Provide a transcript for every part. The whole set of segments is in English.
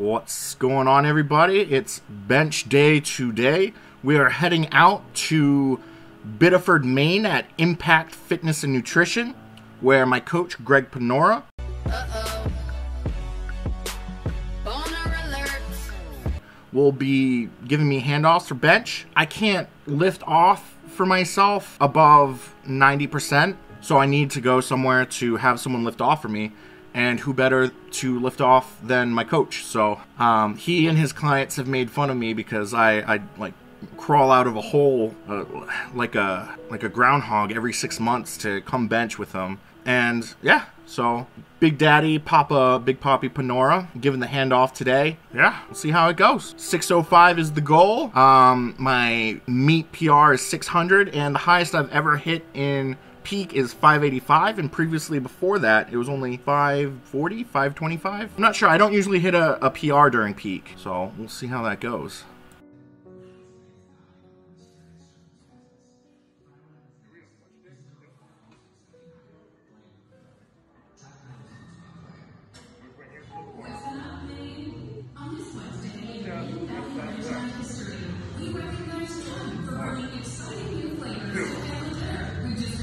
What's going on, everybody? It's bench day today. We are heading out to Biddeford, Maine at Impact Fitness and Nutrition, where my coach, Greg Panora, will be giving me handoffs for bench. I can't lift off for myself above 90%, so I need to go somewhere to have someone lift off for me. And who better to lift off than my coach? So um, he and his clients have made fun of me because I, I like crawl out of a hole uh, like a like a groundhog every six months to come bench with them. And yeah, so Big Daddy Papa Big Poppy Panora giving the handoff today. Yeah, we'll see how it goes. 605 is the goal. Um, my meet PR is 600, and the highest I've ever hit in peak is 585 and previously before that it was only 540 525 i'm not sure. I don't usually hit a, a pr during peak so we'll see how that goes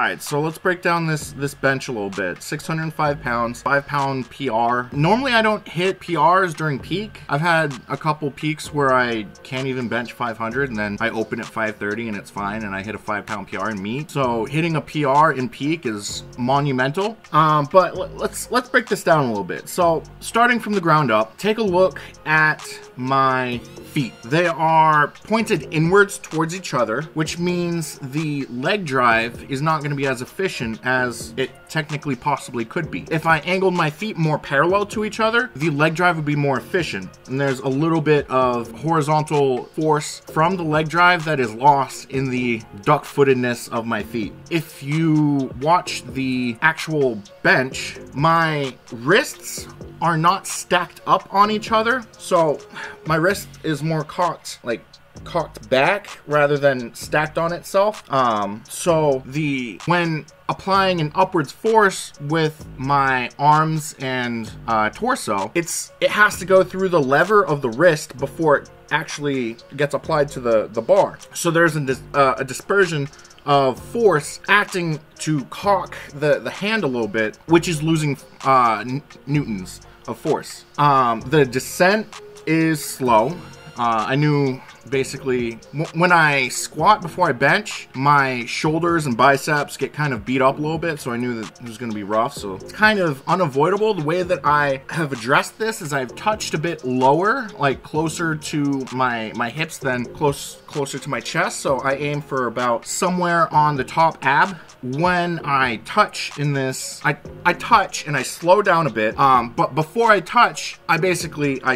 right, so let's break down this this bench a little bit. 605 pounds, five pound PR. Normally, I don't hit PRs during peak. I've had a couple peaks where I can't even bench 500, and then I open at 530 and it's fine, and I hit a five pound PR in meet. So hitting a PR in peak is monumental. Um, but let's let's break this down a little bit. So starting from the ground up, take a look at my feet. They are pointed inwards towards each other, which means the leg drive is not going to be as efficient as it technically possibly could be. If I angled my feet more parallel to each other, the leg drive would be more efficient. And there's a little bit of horizontal force from the leg drive that is lost in the duck footedness of my feet. If you watch the actual bench, my wrists are not stacked up on each other. So my wrist is more cocked, like cocked back rather than stacked on itself. Um, so the when applying an upwards force with my arms and uh, torso, it's it has to go through the lever of the wrist before it actually gets applied to the the bar. So there's a, dis- uh, a dispersion of force acting to cock the the hand a little bit, which is losing uh, newtons of force. Um, the descent is slow. Uh, I knew basically when I squat before I bench, my shoulders and biceps get kind of beat up a little bit, so I knew that it was going to be rough. So it's kind of unavoidable. The way that I have addressed this is I've touched a bit lower, like closer to my my hips than close closer to my chest. So I aim for about somewhere on the top ab when I touch in this, I, I touch and I slow down a bit. Um, but before I touch, I basically I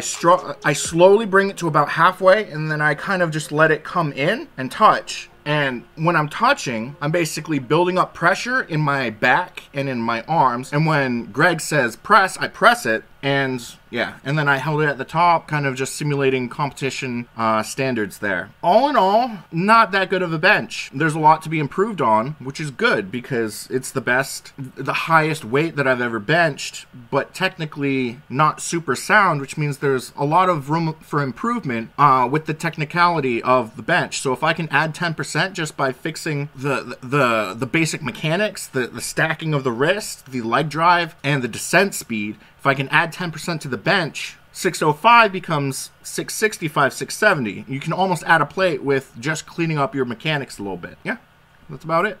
I slowly bring it to about halfway, and then I kind of just let it come in and touch. And when I'm touching, I'm basically building up pressure in my back and in my arms. And when Greg says press, I press it. And yeah, and then I held it at the top, kind of just simulating competition uh, standards there. All in all, not that good of a bench. There's a lot to be improved on, which is good because it's the best, the highest weight that I've ever benched, but technically not super sound, which means there's a lot of room for improvement uh, with the technicality of the bench. So if I can add 10% just by fixing the the the basic mechanics, the, the stacking of the wrist, the leg drive, and the descent speed, if I can add 10% to the bench, 605 becomes 665, 670. You can almost add a plate with just cleaning up your mechanics a little bit. Yeah, that's about it.